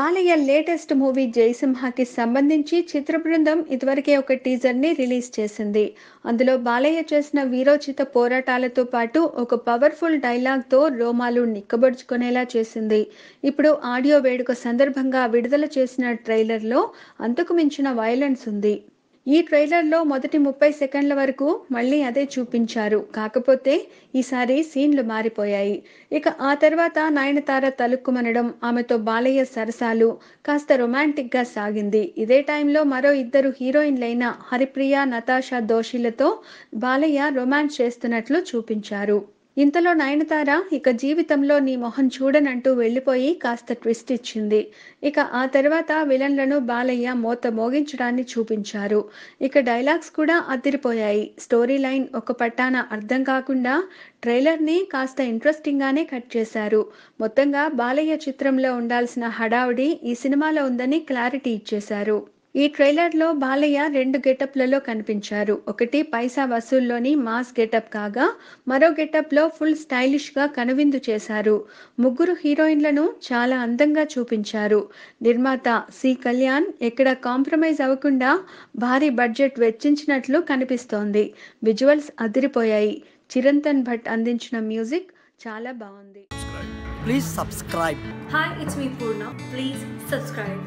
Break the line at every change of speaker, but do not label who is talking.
Balayya latest movie జయసింహకి సంబంధించి చిత్ర బృందం ఇదివరకే ఒక టీజర్ని రిలీజ్ చేసింది. అందులో బాలయ్య చేసిన వీరోచిత పోరాటాలతో పాటు ఒక పవర్ఫుల్ డైలాగ్తో రోమాలు నిక్కబడుచుకునేలా చేసింది. ఇప్పుడు ఆడియో వేడుక సందర్భంగా విడుదల చేసిన ట్రైలర్లో అంతకు మించిన వైలెన్స్ ఉంది. ఈ ట్రైలర్లో మొదటి ముప్పై సెకండ్ల వరకు మళ్ళీ అదే చూపించారు. కాకపోతే ఈసారి సీన్లు మారిపోయాయి. ఇక ఆ తర్వాత నయనతార తలుక్కుమనడం ఆమెతో బాలయ్య సరసాలు కాస్త రొమాంటిక్గా సాగింది. ఇదే టైంలో మరో ఇద్దరు హీరోయిన్లైన హరిప్రియ నతాషా దోషిలతో బాలయ్య రొమాన్స్ చేస్తున్నట్లు చూపించారు. ఇంతలో నయనతార ఇక జీవితంలో నీ మొహం చూడనంటూ వెళ్ళిపోయి కాస్త ట్విస్ట్ ఇచ్చింది. ఇక ఆ తర్వాత విలన్లను బాలయ్య మోత మోగించడాన్ని చూపించారు. ఇక డైలాగ్స్ కూడా అదిరిపోయాయి. స్టోరీ లైన్ ఒక పట్టాన అర్థం కాకుండా ట్రైలర్ని కాస్త ఇంట్రెస్టింగ్గానే కట్ చేశారు. మొత్తంగా బాలయ్య చిత్రంలో ఉండాల్సిన హడావుడి ఈ సినిమాలో ఉందని క్లారిటీ ఇచ్చేశారు. ఈ ట్రైలర్లో బాలయ్య రెండు గెటప్లలో కనిపించారు. ఒకటి పైసా వసూల్లోని మాస్ గెటప్ కాగా మరో గెటప్లో ఫుల్ స్టైలిష్గా కనువిందు చేశారు. ముగ్గురు హీరోయిన్లను చాలా అందంగా చూపించారు. నిర్మాత సి. కళ్యాణ్ ఎక్కడ కాంప్రమైజ్ అవ్వకుండా భారీ బడ్జెట్ వెచ్చించినట్లు కనిపిస్తోంది. విజువల్స్ అదిరిపోయాయి. చిరంతన్ భట్ అందించిన మ్యూజిక్ చాలా బాగుంది.
It's me Purna. Please subscribe.